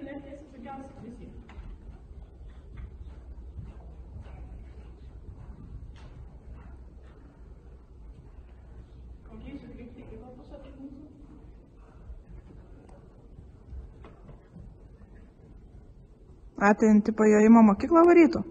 klėties visokiausių visi. Kokiai sukreipti į kitą pusę tai mūsų? A, ten tipo jojimo mokyklą varytų.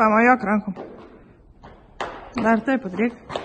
Pamajok rankom. Dar taip padaryk.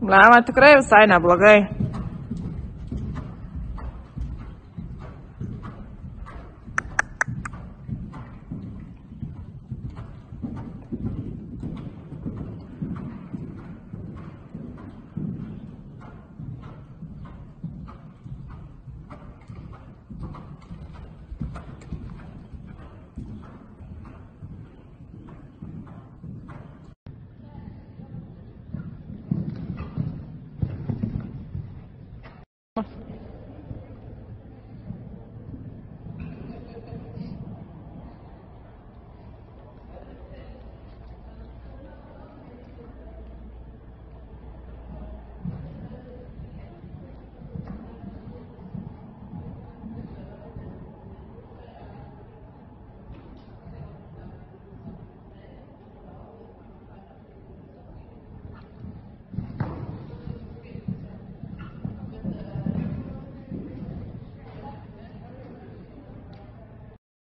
Blema tikrai visai neblogai.